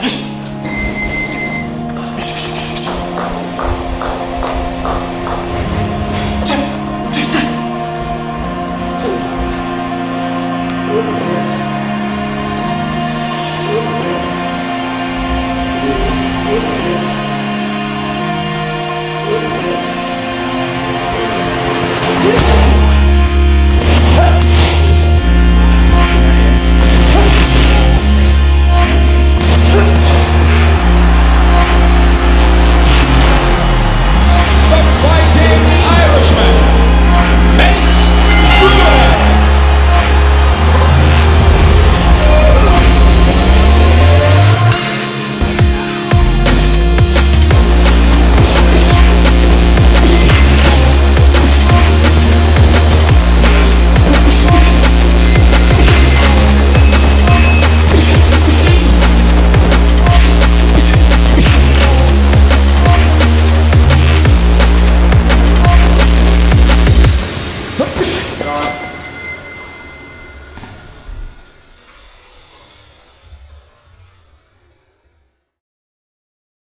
Vem, vem.